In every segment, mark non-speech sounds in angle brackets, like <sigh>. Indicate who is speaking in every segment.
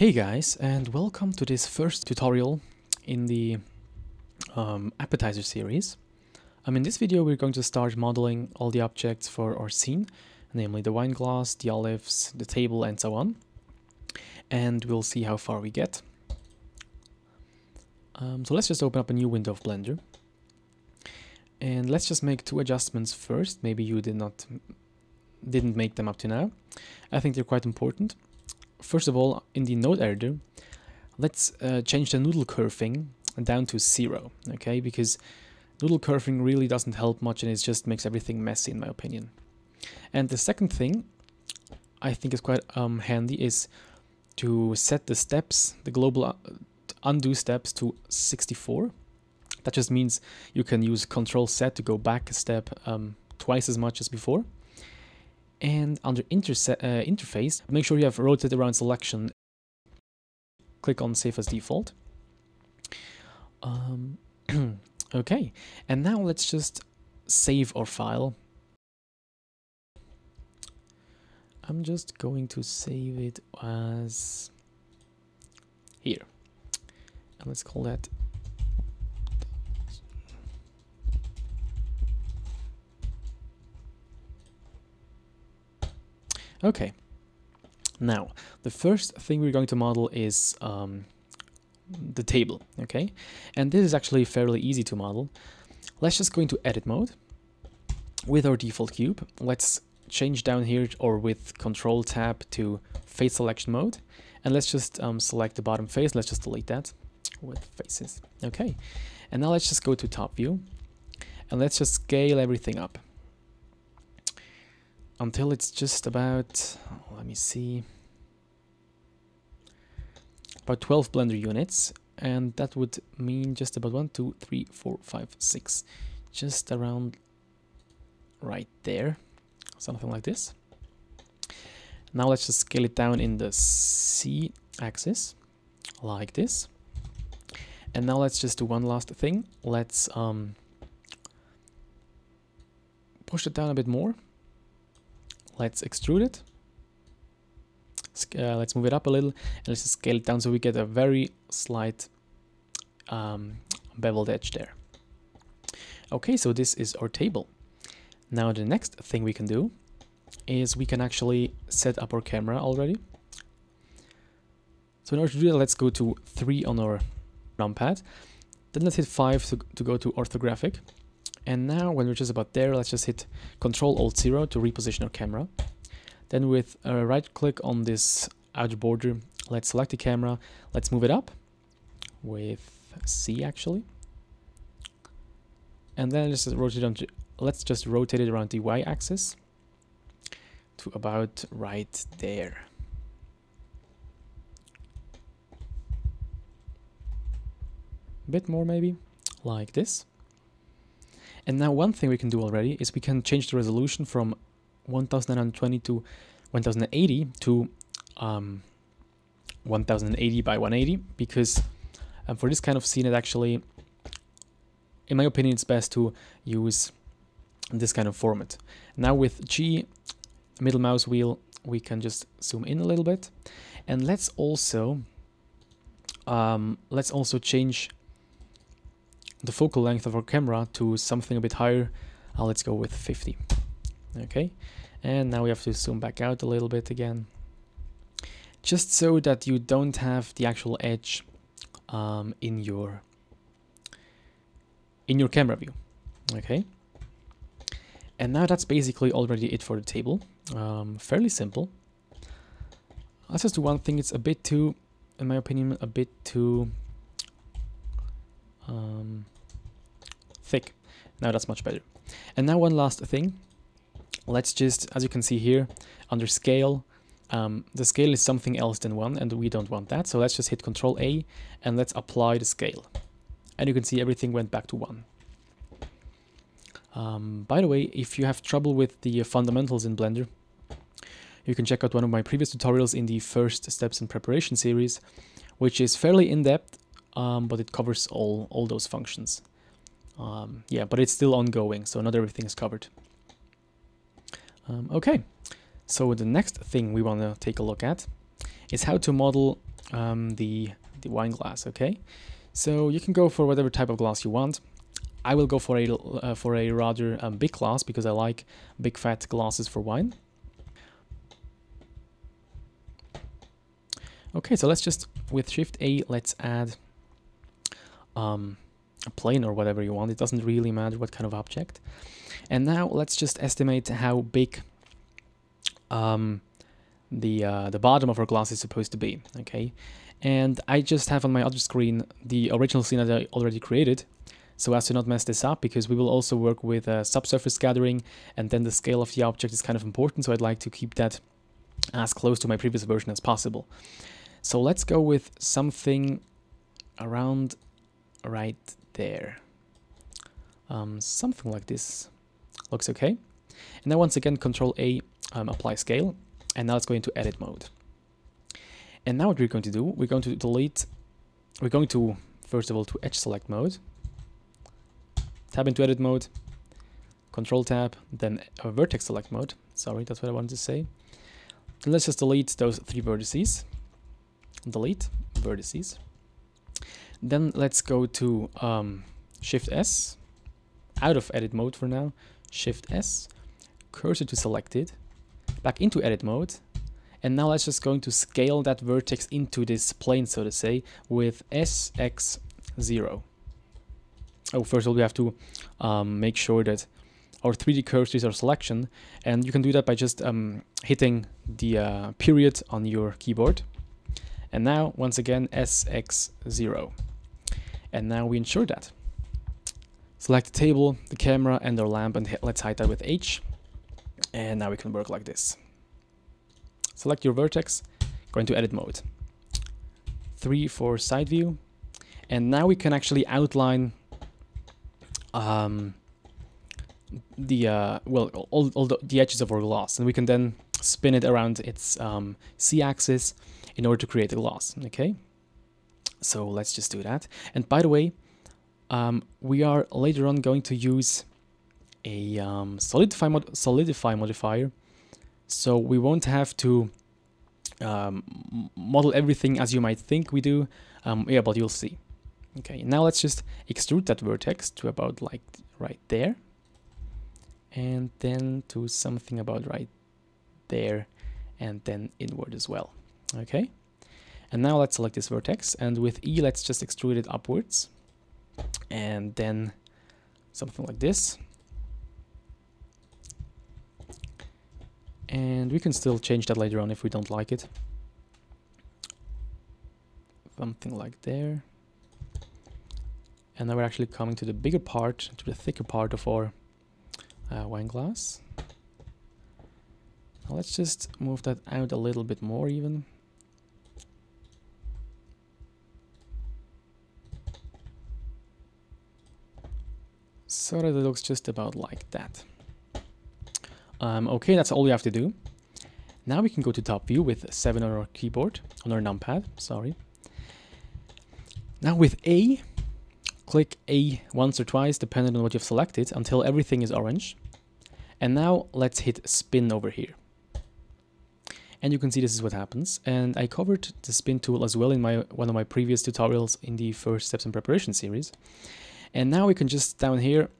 Speaker 1: Hey guys and welcome to this first tutorial in the um, appetizer series. Um, in this video we're going to start modeling all the objects for our scene, namely the wine glass, the olives, the table and so on. And we'll see how far we get. Um, so let's just open up a new window of Blender. And let's just make two adjustments first. Maybe you did not didn't make them up to now. I think they're quite important first of all, in the node editor, let's uh, change the noodle curving down to zero, okay? Because noodle curving really doesn't help much and it just makes everything messy in my opinion. And the second thing I think is quite um, handy is to set the steps, the global uh, undo steps to 64. That just means you can use control set to go back a step um, twice as much as before. And under uh, interface, make sure you have rotate around selection. Click on save as default. Um, <clears throat> okay, and now let's just save our file. I'm just going to save it as here. And let's call that Okay. Now, the first thing we're going to model is um, the table, okay? And this is actually fairly easy to model. Let's just go into edit mode with our default cube. Let's change down here or with control tab to face selection mode. And let's just um, select the bottom face. Let's just delete that with faces. Okay. And now let's just go to top view and let's just scale everything up until it's just about, let me see, about 12 Blender units. And that would mean just about one, two, three, four, five, six, just around right there, something like this. Now let's just scale it down in the Z axis, like this. And now let's just do one last thing. Let's um, push it down a bit more Let's extrude it. Uh, let's move it up a little and let's scale it down so we get a very slight um, beveled edge there. Okay, so this is our table. Now the next thing we can do is we can actually set up our camera already. So in order to do that, let's go to 3 on our numpad. Then let's hit 5 to, to go to orthographic. And now when we're just about there, let's just hit Control Alt 0 to reposition our camera. Then with a right click on this outer border, let's select the camera, let's move it up with C actually. And then just rotate on let's just rotate it around the Y axis to about right there. A bit more maybe, like this. And now one thing we can do already is we can change the resolution from 1920 to 1080 to um, 1080 by 180 because um, for this kind of scene it actually, in my opinion, it's best to use this kind of format. Now with G, middle mouse wheel, we can just zoom in a little bit. And let's also um, let's also change the focal length of our camera to something a bit higher. Uh, let's go with 50. Okay, and now we have to zoom back out a little bit again. Just so that you don't have the actual edge um, in your in your camera view. Okay. And now that's basically already it for the table. Um, fairly simple. Let's just do one thing. It's a bit too, in my opinion, a bit too um, thick. Now that's much better. And now one last thing. Let's just, as you can see here, under scale, um, the scale is something else than 1 and we don't want that. So let's just hit Control A and let's apply the scale. And you can see everything went back to 1. Um, by the way, if you have trouble with the fundamentals in Blender, you can check out one of my previous tutorials in the first steps in preparation series, which is fairly in-depth um, but it covers all, all those functions. Um, yeah, but it's still ongoing, so not everything is covered. Um, okay, so the next thing we want to take a look at is how to model um, the, the wine glass, okay? So you can go for whatever type of glass you want. I will go for a, uh, for a rather um, big glass because I like big fat glasses for wine. Okay, so let's just, with Shift A, let's add um, a plane or whatever you want. It doesn't really matter what kind of object. And now let's just estimate how big um, the uh, the bottom of our glass is supposed to be. Okay, and I just have on my other screen the original scene that I already created, so as to not mess this up because we will also work with uh, subsurface scattering, and then the scale of the object is kind of important. So I'd like to keep that as close to my previous version as possible. So let's go with something around right there. Um, something like this looks okay. And now once again, Control A, um, apply scale, and now let's go into edit mode. And now what we're going to do, we're going to delete, we're going to, first of all, to edge select mode, tab into edit mode, control tab, then a vertex select mode. Sorry, that's what I wanted to say. Let's just delete those three vertices. Delete vertices. Then let's go to um, Shift S, out of edit mode for now, Shift S, cursor to selected, back into edit mode, and now let's just going to scale that vertex into this plane, so to say, with SX0. Oh, first of all, we have to um, make sure that our 3D cursor is our selection, and you can do that by just um, hitting the uh, period on your keyboard. And now, once again, SX0 and now we ensure that. Select the table, the camera, and our lamp, and let's hide that with H. And now we can work like this. Select your vertex, go into edit mode. 3 for side view. And now we can actually outline um, the, uh, well, all, all the, the, edges of our glass. And we can then spin it around its um, z-axis in order to create a glass, okay? So let's just do that. And by the way, um, we are later on going to use a um, solidify, mod solidify modifier. So we won't have to um, model everything as you might think we do. Um, yeah, but you'll see. Okay, now let's just extrude that vertex to about like right there. And then to something about right there and then inward as well. Okay. And now let's select this vertex and with E let's just extrude it upwards and then something like this. And we can still change that later on if we don't like it. Something like there. And now we're actually coming to the bigger part, to the thicker part of our uh, wine glass. Now let's just move that out a little bit more even. So that it looks just about like that. Um, okay, that's all we have to do. Now we can go to top view with 7 on our keyboard, on our numpad, sorry. Now with A, click A once or twice, depending on what you've selected, until everything is orange. And now let's hit spin over here. And you can see this is what happens. And I covered the spin tool as well in my one of my previous tutorials in the first steps in preparation series. And now we can just down here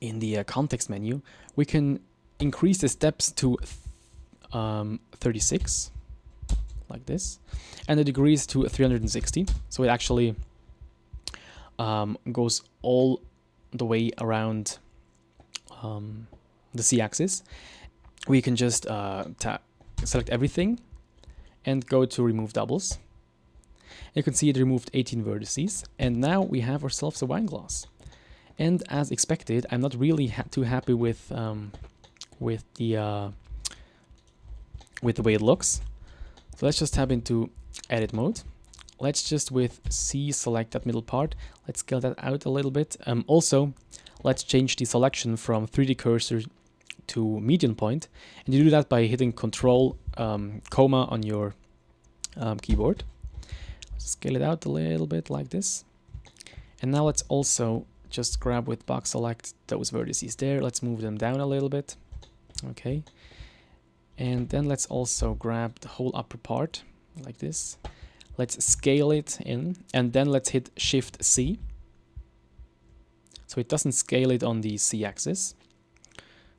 Speaker 1: in the uh, context menu, we can increase the steps to um, 36 like this and the degrees to 360 so it actually um, goes all the way around um, the z-axis we can just uh, select everything and go to remove doubles. You can see it removed 18 vertices and now we have ourselves a wine glass and as expected, I'm not really ha too happy with um, with the uh, with the way it looks. So let's just tap into edit mode. Let's just with C select that middle part. Let's scale that out a little bit. Um, also, let's change the selection from 3D cursor to median point, and you do that by hitting Control um, comma on your um, keyboard. Scale it out a little bit like this. And now let's also just grab with box select those vertices there. Let's move them down a little bit. Okay. And then let's also grab the whole upper part like this. Let's scale it in and then let's hit Shift Z. So it doesn't scale it on the Z axis.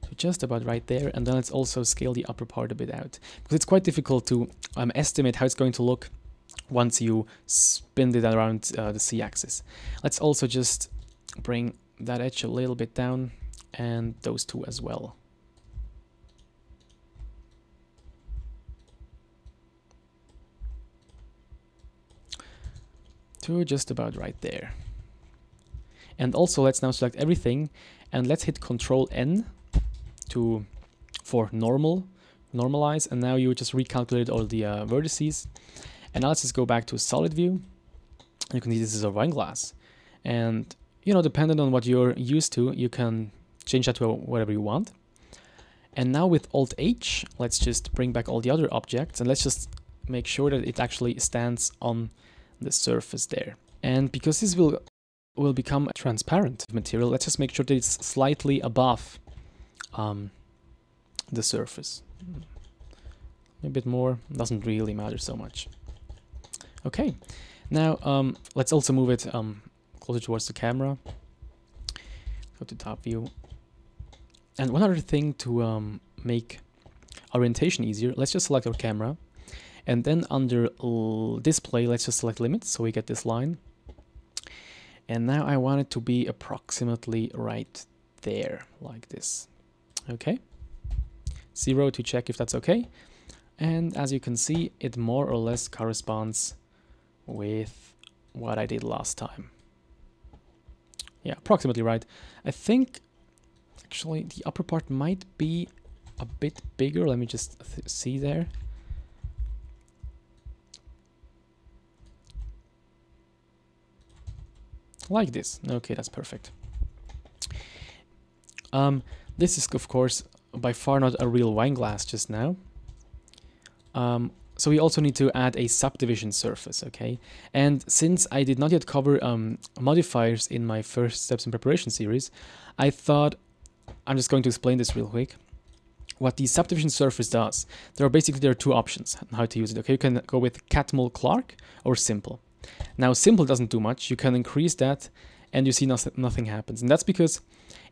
Speaker 1: So just about right there. And then let's also scale the upper part a bit out. Because it's quite difficult to um, estimate how it's going to look once you spin it around uh, the Z axis. Let's also just bring that edge a little bit down and those two as well. To just about right there. And also let's now select everything and let's hit Control N to for normal, normalize, and now you just recalculate all the uh, vertices. And now let's just go back to solid view. You can see this is a wine glass. And, you know, depending on what you're used to, you can change that to whatever you want. And now with Alt H, let's just bring back all the other objects and let's just make sure that it actually stands on the surface there. And because this will will become a transparent material, let's just make sure that it's slightly above um, the surface. A bit more, doesn't really matter so much. Okay, now um, let's also move it um, closer towards the camera. Go to top view. And one other thing to um, make orientation easier, let's just select our camera. And then under display, let's just select limits, so we get this line. And now I want it to be approximately right there, like this. Okay. Zero to check if that's okay. And as you can see, it more or less corresponds with what I did last time. Yeah, approximately right. I think actually the upper part might be a bit bigger. Let me just th see there. Like this. Okay, that's perfect. Um, this is, of course, by far not a real wine glass just now. Um, so we also need to add a subdivision surface, okay? And since I did not yet cover um, modifiers in my first steps in preparation series, I thought I'm just going to explain this real quick. What the subdivision surface does, there are basically there are two options on how to use it. Okay, you can go with Catmull Clark or simple. Now simple doesn't do much. You can increase that and you see nothing, nothing happens. And that's because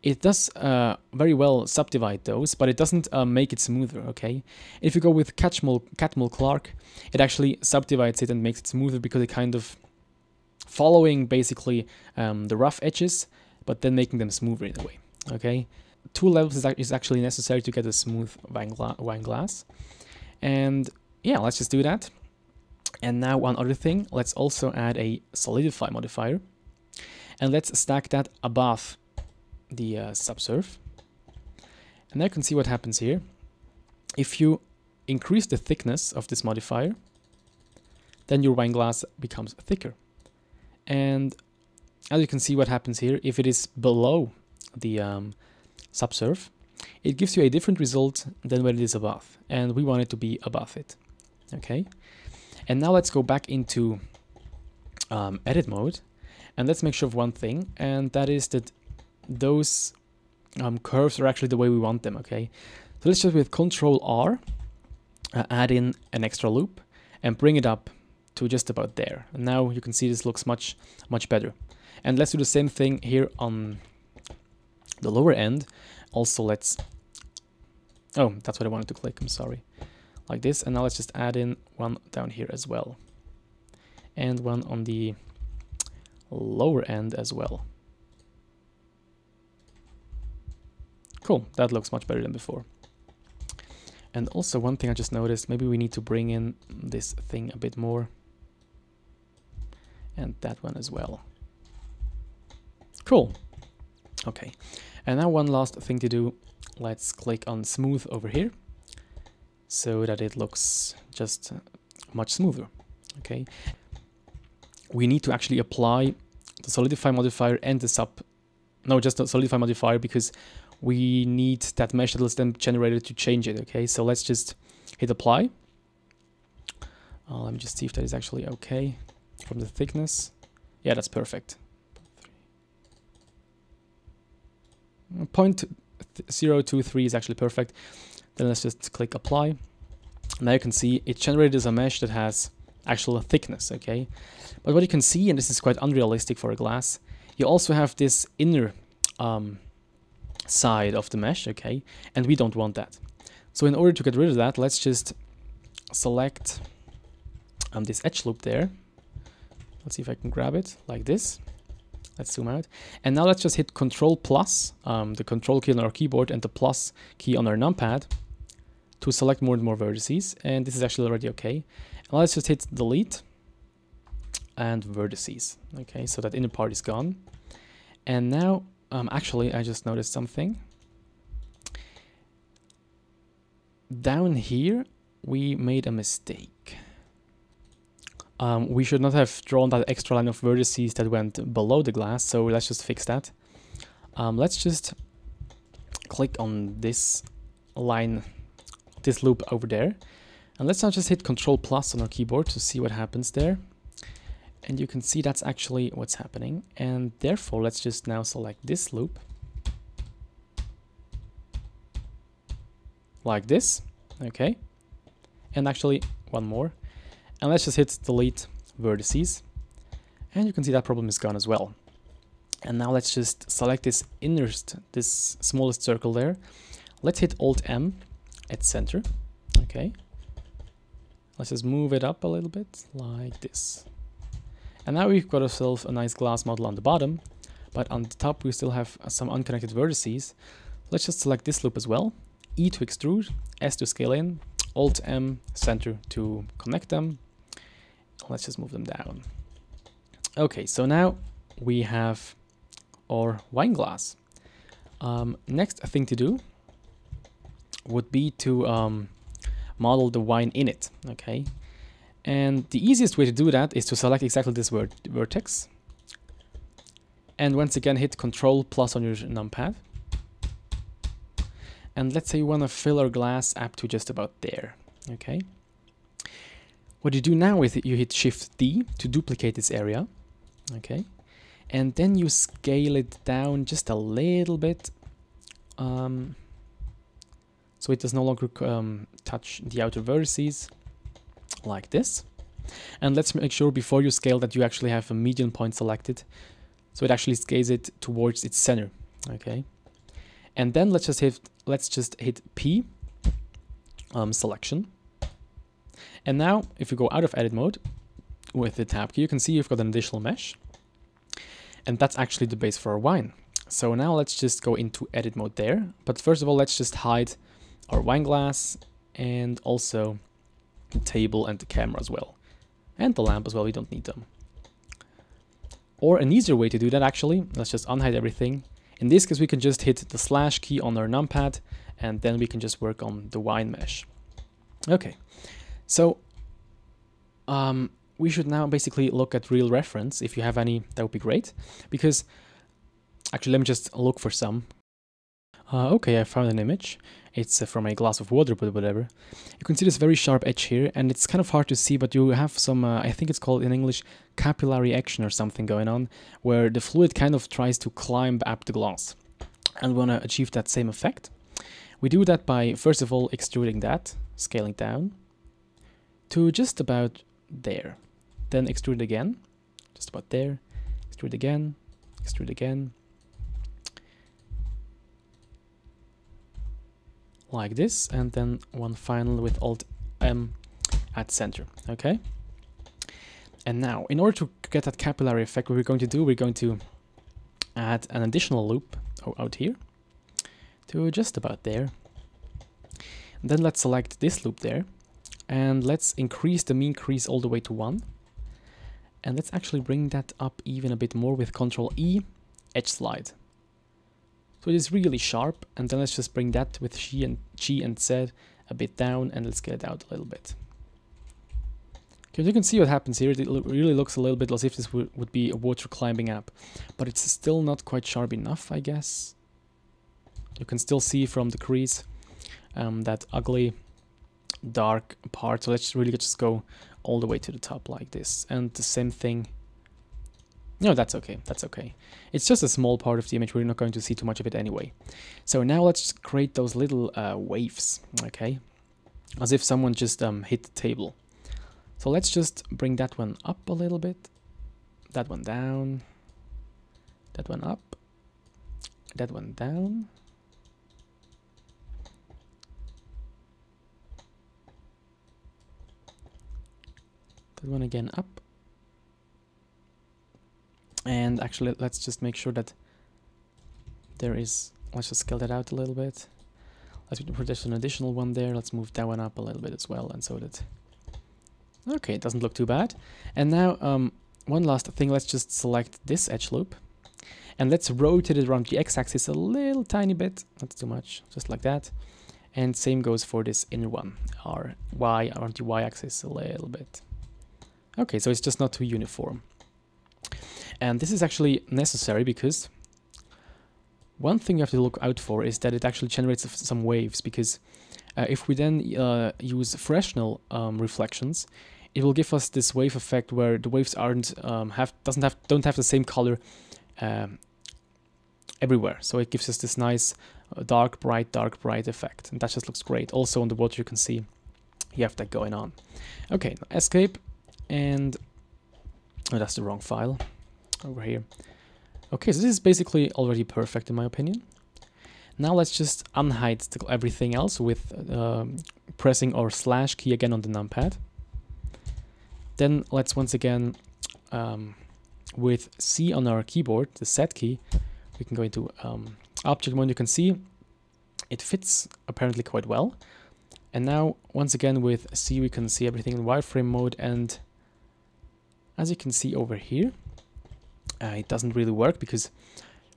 Speaker 1: it does uh, very well subdivide those, but it doesn't uh, make it smoother, okay? If you go with Catmull, Catmull Clark, it actually subdivides it and makes it smoother because it kind of following basically um, the rough edges, but then making them smoother in a way, okay? Two levels is, is actually necessary to get a smooth wine, gla wine glass. And yeah, let's just do that. And now one other thing, let's also add a solidify modifier. And let's stack that above the uh, subsurf. And I can see what happens here. If you increase the thickness of this modifier, then your wine glass becomes thicker. And as you can see what happens here, if it is below the um, subsurf, it gives you a different result than when it is above. And we want it to be above it. Okay. And now let's go back into um, edit mode and let's make sure of one thing, and that is that those um, curves are actually the way we want them, okay? So let's just with Control R, uh, add in an extra loop and bring it up to just about there. And now you can see this looks much, much better. And let's do the same thing here on the lower end. Also, let's, oh, that's what I wanted to click, I'm sorry. Like this, and now let's just add in one down here as well. And one on the lower end as well. Cool, that looks much better than before. And also one thing I just noticed, maybe we need to bring in this thing a bit more. And that one as well. Cool. Okay, and now one last thing to do. Let's click on smooth over here so that it looks just much smoother. Okay, we need to actually apply the solidify modifier and the sub, no, just the solidify modifier because we need that mesh that is then generated to change it, okay? So let's just hit apply. Uh, let me just see if that is actually okay from the thickness. Yeah, that's perfect. Point zero two three is actually perfect. Then let's just click apply. Now you can see it generated as a mesh that has actual thickness, okay? But what you can see, and this is quite unrealistic for a glass, you also have this inner um, side of the mesh, okay? And we don't want that. So in order to get rid of that, let's just select um, this edge loop there. Let's see if I can grab it like this. Let's zoom out. And now let's just hit Control plus, um, the Control key on our keyboard and the plus key on our numpad to select more and more vertices. And this is actually already okay. Let's just hit Delete and vertices. Okay, so that inner part is gone. And now, um, actually, I just noticed something. Down here, we made a mistake. Um, we should not have drawn that extra line of vertices that went below the glass, so let's just fix that. Um, let's just click on this line, this loop over there. And let's now just hit Control plus on our keyboard to see what happens there. And you can see that's actually what's happening. And therefore, let's just now select this loop. Like this, okay. And actually, one more. And let's just hit delete vertices. And you can see that problem is gone as well. And now let's just select this innerst, this smallest circle there. Let's hit Alt M at center. Okay. Let's just move it up a little bit like this. And now we've got ourselves a nice glass model on the bottom, but on the top we still have some unconnected vertices. Let's just select this loop as well. E to extrude, S to scale in, Alt M center to connect them, let's just move them down. Okay, so now we have our wine glass. Um, next thing to do would be to um, model the wine in it, okay? And the easiest way to do that is to select exactly this vert vertex. And once again, hit Control plus on your numpad. And let's say you want to fill our glass up to just about there, okay? What you do now is you hit Shift D to duplicate this area, okay, and then you scale it down just a little bit, um, so it does no longer um, touch the outer vertices, like this. And let's make sure before you scale that you actually have a median point selected, so it actually scales it towards its center, okay. And then let's just hit let's just hit P um, selection and now, if you go out of edit mode with the tab key, you can see you've got an additional mesh. And that's actually the base for our wine. So now let's just go into edit mode there. But first of all, let's just hide our wine glass and also the table and the camera as well. And the lamp as well, we don't need them. Or an easier way to do that actually, let's just unhide everything. In this case, we can just hit the slash key on our numpad and then we can just work on the wine mesh. Okay, so um, we should now basically look at real reference. If you have any, that would be great. Because actually, let me just look for some. Uh, okay, I found an image. It's uh, from a glass of water, but whatever. You can see this very sharp edge here, and it's kind of hard to see, but you have some, uh, I think it's called in English, capillary action or something going on, where the fluid kind of tries to climb up the glass. And we want to achieve that same effect. We do that by, first of all, extruding that, scaling down to just about there. Then extrude again, just about there. Extrude again, extrude again. Like this, and then one final with Alt M at center, okay? And now, in order to get that capillary effect, what we're going to do, we're going to add an additional loop out here to just about there. And then let's select this loop there and let's increase the mean crease all the way to 1. And let's actually bring that up even a bit more with Control E, edge slide. So it is really sharp, and then let's just bring that with G and, G and Z a bit down, and let's get it out a little bit. Okay, you can see what happens here. It really looks a little bit as if this would be a water climbing up, but it's still not quite sharp enough, I guess. You can still see from the crease um, that ugly dark part. So let's really just go all the way to the top like this. And the same thing. No, that's okay. That's okay. It's just a small part of the image. We're not going to see too much of it anyway. So now let's create those little uh, waves, okay? As if someone just um, hit the table. So let's just bring that one up a little bit, that one down, that one up, that one down. That one again up. And actually, let's just make sure that there is, let's just scale that out a little bit. Let's put there's an additional one there. Let's move that one up a little bit as well. And so that, okay, it doesn't look too bad. And now, um, one last thing, let's just select this edge loop. And let's rotate it around the x-axis a little tiny bit, not too much, just like that. And same goes for this inner one, our y around the y-axis a little bit. Okay, so it's just not too uniform. And this is actually necessary because one thing you have to look out for is that it actually generates some waves because uh, if we then uh, use Fresnel um, reflections, it will give us this wave effect where the waves aren't um, have doesn't have don't have the same color um, everywhere. So it gives us this nice uh, dark bright dark bright effect, and that just looks great. Also on the water you can see you have that going on. Okay, escape, and oh, that's the wrong file over here. Okay, so this is basically already perfect in my opinion. Now let's just unhide everything else with um, pressing our slash key again on the numpad. Then let's once again, um, with C on our keyboard, the Z key, we can go into um, object mode. You can see it fits apparently quite well. And now, once again, with C, we can see everything in wireframe mode. And as you can see over here, uh, it doesn't really work because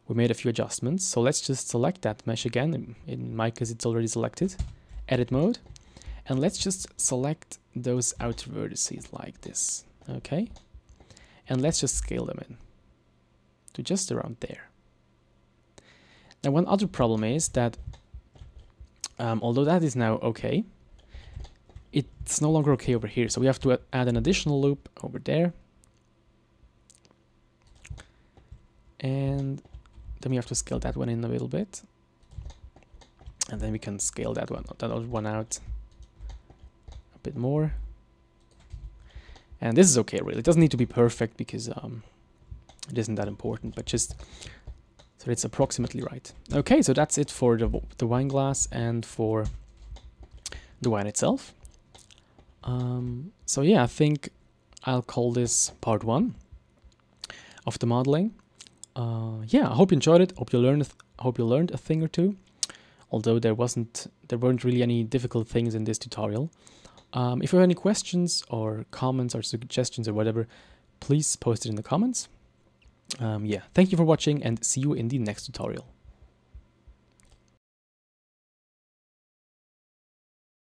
Speaker 1: we made a few adjustments. So let's just select that mesh again. In, my case, it's already selected. Edit mode. And let's just select those outer vertices like this. Okay. And let's just scale them in to just around there. Now, one other problem is that um, although that is now okay, it's no longer okay over here. So we have to add an additional loop over there and then we have to scale that one in a little bit. And then we can scale that one that one out a bit more. And this is okay really. It doesn't need to be perfect because um, it isn't that important but just so it's approximately right. Okay so that's it for the, the wine glass and for the wine itself. Um, so yeah I think I'll call this part one of the modeling uh, yeah, I hope you enjoyed it. Hope you learned. hope you learned a thing or two. Although there wasn't, there weren't really any difficult things in this tutorial. Um, if you have any questions or comments or suggestions or whatever, please post it in the comments. Um, yeah, thank you for watching and see you in the next tutorial.